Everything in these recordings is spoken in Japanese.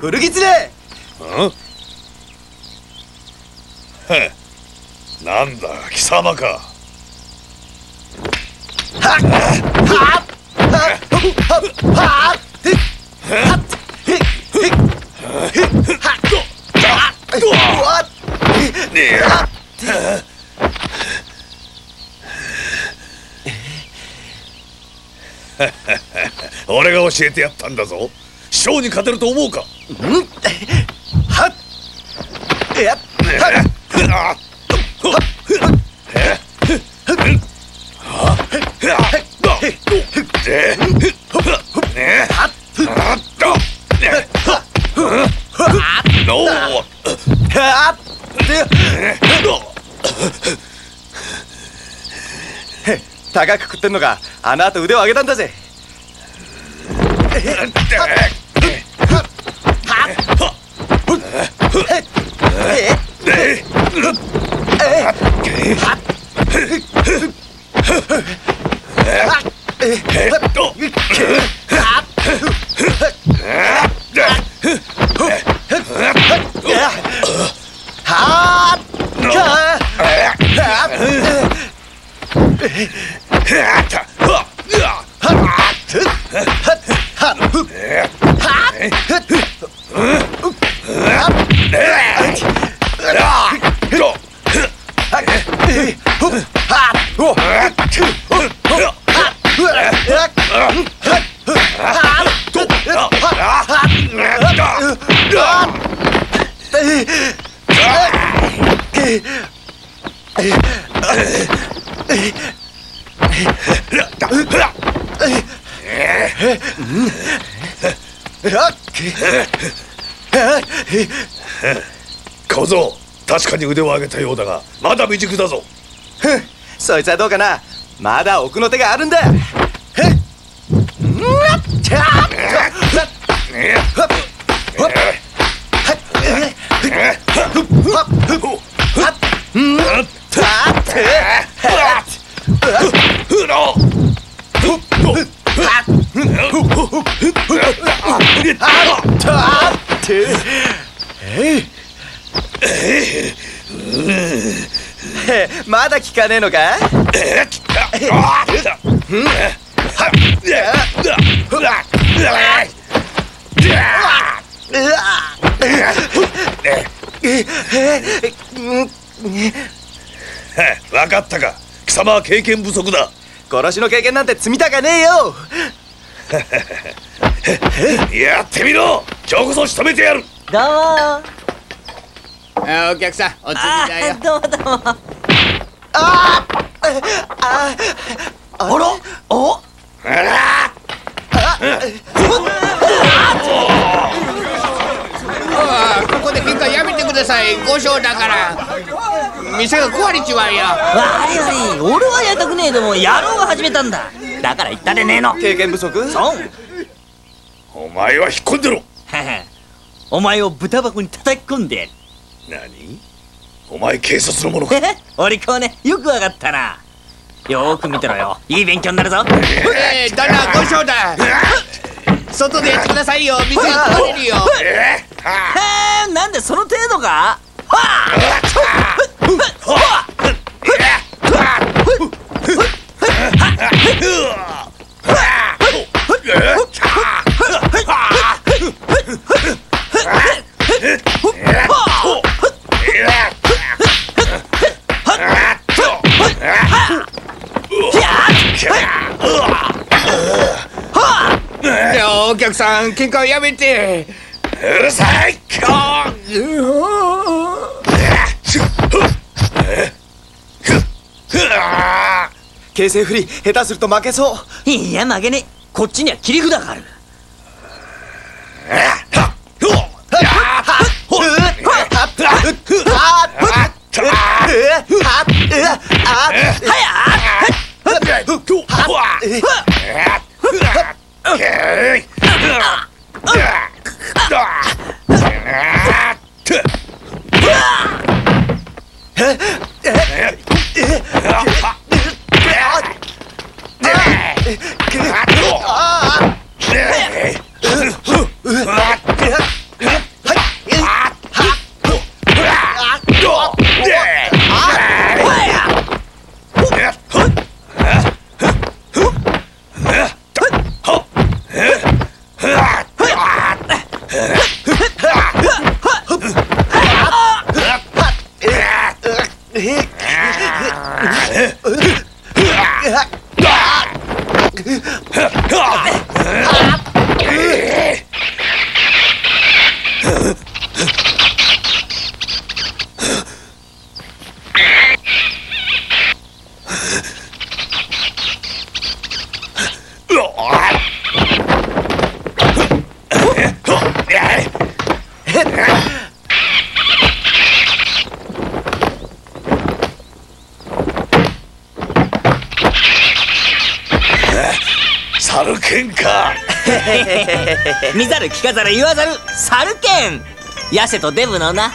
古着連うん？へなんだ貴様か。はっ。はっ。はっ。はっ。俺が教えてやっ。たんだぞ師匠に勝てると思うか？はっ。やっ。はっ。はっ。高く食っ。てんのかあの後腕を上げたんだぜは小僧確かに腕を上げたようだがまだ未熟だぞ。そいつはどうかな？まだ奥の手があるんだ聞かねえのか？分かったか？貴様は経験不足だ。殺しの経験なんて積みたかねえよ！やってみろ！今日こそ仕留めてやる！どうも。あお客さんお釣りあだよ。どうもどうもあああら？お？あここで喧嘩やめてください五章だから店が壊れちまうよ悪い悪い俺はやりたくねえでも野郎が始めたんだだから言ったでねえの経験不足そうお前は引っ込んでろお前を豚箱に叩き込んで何お前警察の者か。お利口ね。よくわかったな。よーく見てろよ。いい勉強になるぞ。えー、旦那五章だ外でやってくださいよ。店が壊れるよ。へえなんでその程度か？はい客さん喧嘩やめて。うるさい今日形勢不利下手すると負けそう。いや負けね。えこっちには切り札がある。はっ。Yeah. 哈！哈 見ざる聞かざる言わざる猿剣ヤセとデブのな。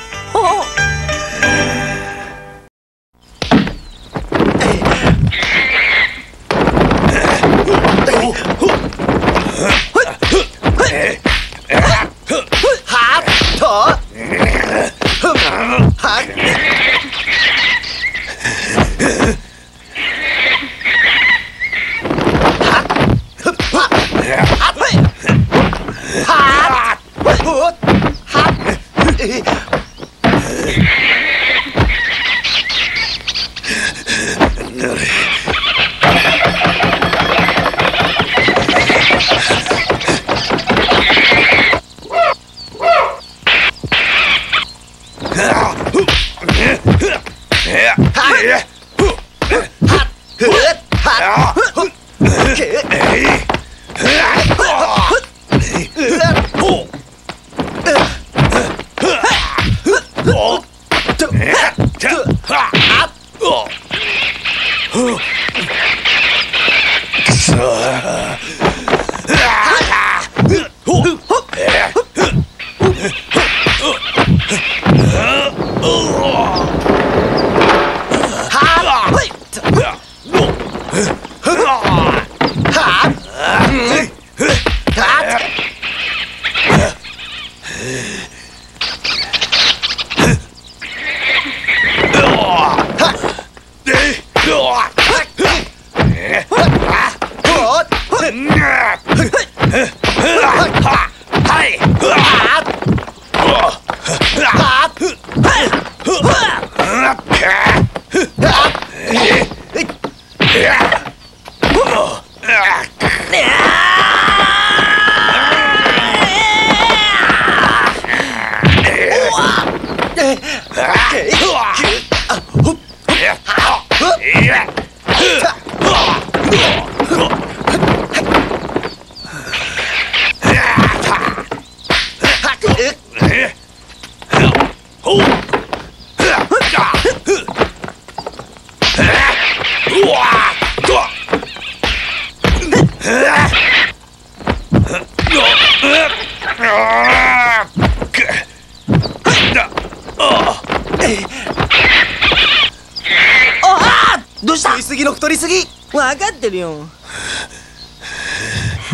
分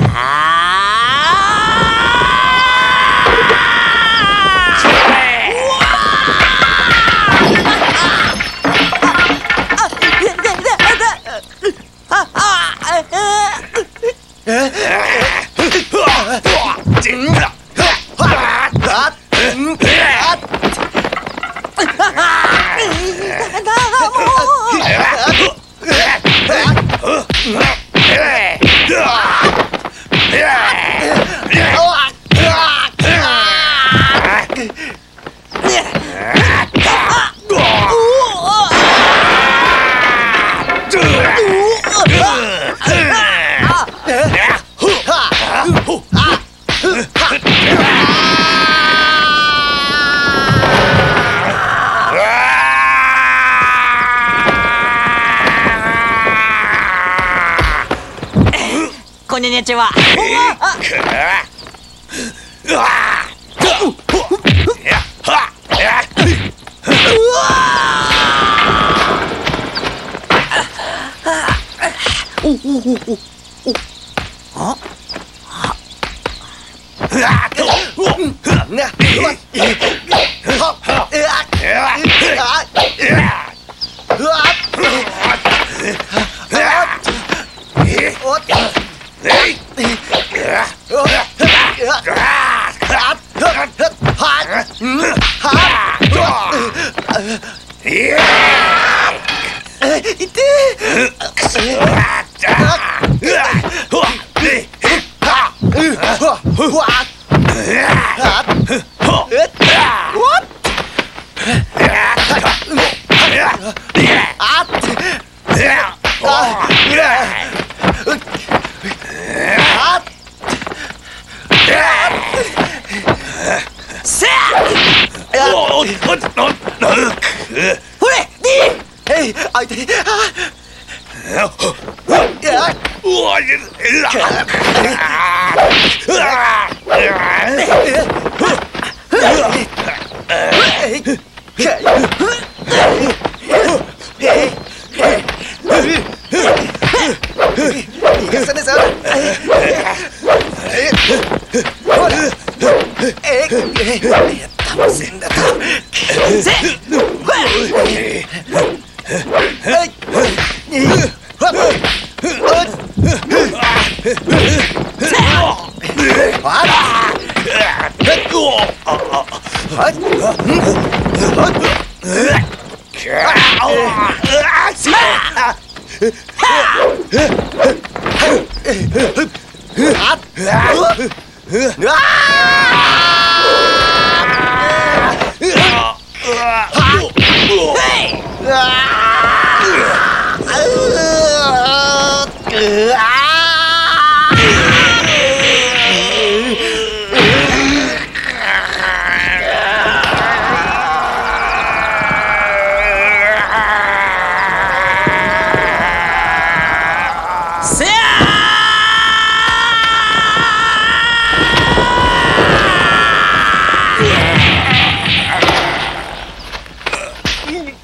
かこんにちは。せやほれディえい、あいて、あ、いや、うわいうわ逃がさねえぞえほらええ騙せんだとせはいほらうね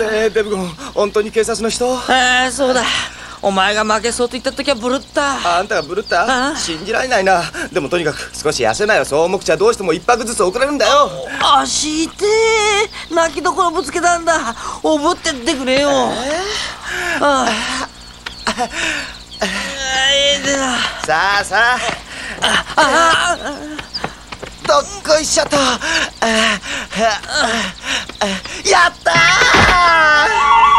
えデブゴン本当に警察の人ああそうだお前が負けそうと言った時はブルったあんたがブルった信じられないなでもとにかく少し痩せなよそう重くちゃどうしても一泊ずつ遅れるんだよ足痛え泣きどころぶつけたんだおぶってってくれよあああさあさあ。ああどっこいしょと。やったー